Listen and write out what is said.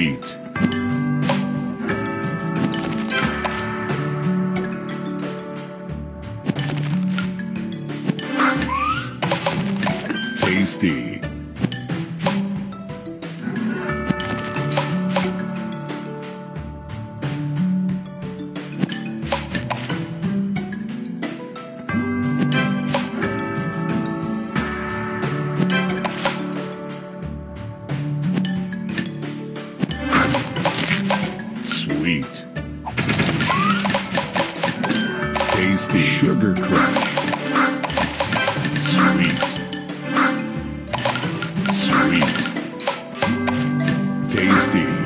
Sweet. Tasty. Sweet. Tasty. Sugar Crush. Sweet. Sweet. Tasty.